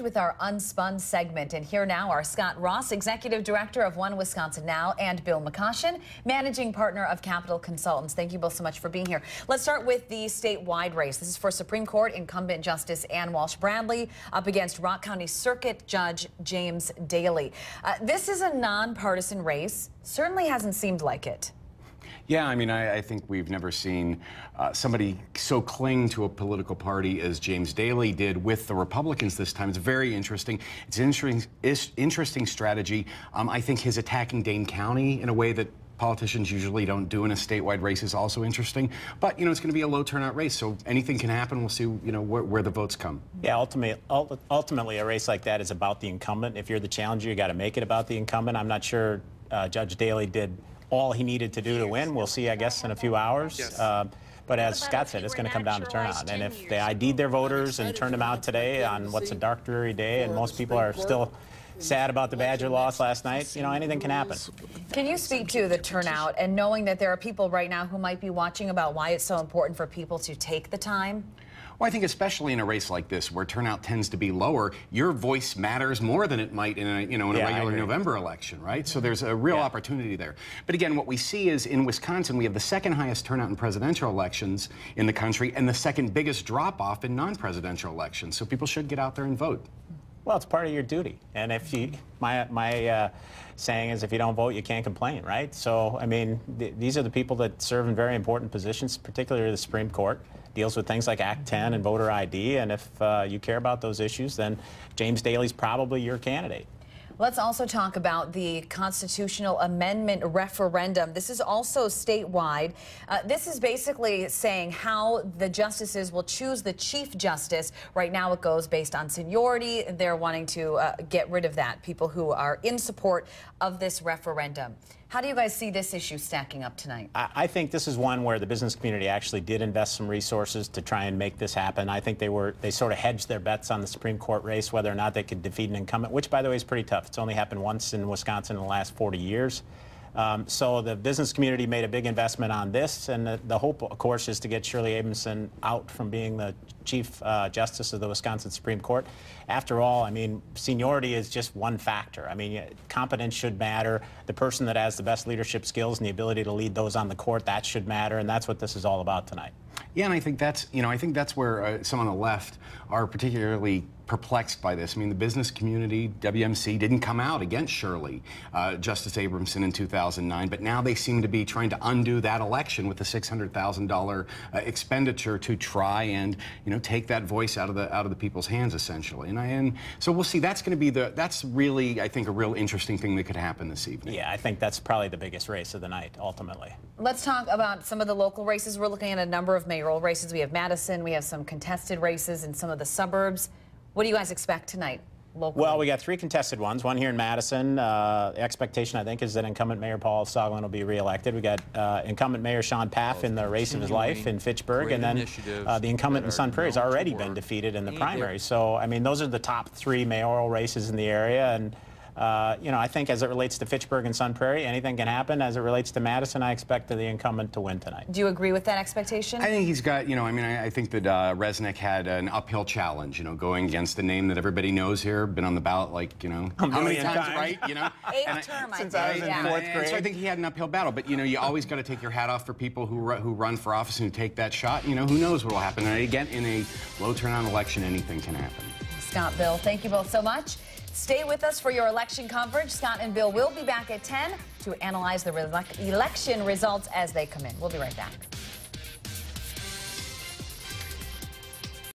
with our Unspun segment. And here now are Scott Ross, Executive Director of One Wisconsin Now, and Bill McCoshen, Managing Partner of Capitol Consultants. Thank you both so much for being here. Let's start with the statewide race. This is for Supreme Court incumbent Justice Ann Walsh Bradley up against Rock County Circuit Judge James Daley. Uh, this is a nonpartisan race. Certainly hasn't seemed like it. Yeah, I mean, I, I think we've never seen uh, somebody so cling to a political party as James Daley did with the Republicans this time. It's very interesting. It's an interesting, interesting strategy. Um, I think his attacking Dane County in a way that politicians usually don't do in a statewide race is also interesting. But, you know, it's going to be a low turnout race, so anything can happen. We'll see, you know, where, where the votes come. Yeah, ultimately, ultimately, a race like that is about the incumbent. If you're the challenger, you got to make it about the incumbent. I'm not sure uh, Judge Daley did all he needed to do to win. We'll see, I guess, in a few hours. Yes. Uh, but as Scott said, it's going to come down to turnout. And if they ID'd their voters and turned them out today on what's a dark, dreary day, and most people are still sad about the Badger loss last night, you know, anything can happen. Can you speak to the turnout and knowing that there are people right now who might be watching about why it's so important for people to take the time? Well, I think especially in a race like this where turnout tends to be lower, your voice matters more than it might in a, you know, in a yeah, regular November election, right? So there's a real yeah. opportunity there. But again, what we see is in Wisconsin, we have the second highest turnout in presidential elections in the country and the second biggest drop off in non-presidential elections. So people should get out there and vote. Well, it's part of your duty. And if you, my, my uh, saying is if you don't vote, you can't complain, right? So, I mean, th these are the people that serve in very important positions, particularly the Supreme Court, deals with things like Act 10 and voter ID. And if uh, you care about those issues, then James Daley's probably your candidate. Let's also talk about the constitutional amendment referendum. This is also statewide. Uh, this is basically saying how the justices will choose the chief justice. Right now, it goes based on seniority. They're wanting to uh, get rid of that, people who are in support of this referendum. How do you guys see this issue stacking up tonight? I, I, think this is one where the business community actually did invest some resources to try and make this happen. I think they were they sort of hedged their bets on the Supreme Court race, whether or not they could defeat an incumbent, which, by the way, is pretty tough. It's only happened once in Wisconsin in the last 40 years. Um, so the business community made a big investment on this, and the, the, hope, of course, is to get Shirley Abrahamson out from being the Chief uh, Justice of the Wisconsin Supreme Court. After all, I mean, seniority is just one factor. I mean, competence should matter. The person that has the best leadership skills and the ability to lead those on the court, that should matter, and that's what this is all about tonight. Yeah, and I think that's, you know, I think that's where uh, some on the left are particularly perplexed by this. I mean, the business community, WMC, didn't come out against Shirley, uh, Justice Abramson in 2009, but now they seem to be trying to undo that election with a $600,000 uh, expenditure to try and, you know, take that voice out of the out of the people's hands, essentially. And, I, and so we'll see. That's going to be the, that's really, I think, a real interesting thing that could happen this evening. Yeah, I think that's probably the biggest race of the night, ultimately. Let's talk about some of the local races. We're looking at a number of mayoral races. We have Madison, we have some contested races in some of the suburbs. What do you guys expect tonight? Locally? Well, we got three contested ones. One here in Madison. Uh, the expectation, I think, is that incumbent Mayor Paul Soglin will be reelected. We got uh, incumbent Mayor Shawn Pfaff in the race of his life in Fitchburg, and then uh, the incumbent in Sun Prairie has already been defeated in the primary. So, I mean, those are the top three mayoral races in the area, and uh, you know, I think as it relates to Fitchburg and Sun Prairie, anything can happen. As it relates to Madison, I expect the incumbent to win tonight. Do you agree with that expectation? I think he's got, you know, I mean, I, I think that uh, Resnick had an uphill challenge, you know, going against a name that everybody knows here, been on the ballot like, you know, how many times, times, right? You know, eighth term, I since I was in yeah. fourth grade. so I think he had an uphill battle, but you know, you always got to take your hat off for people who who run for office and who take that shot. You know, who knows what will happen? And again, in a low turnout election, anything can happen. Scott, Bill, thank you both so much. Stay with us for your election coverage. Scott and Bill will be back at 10 to analyze the election results as they come in. We'll be right back.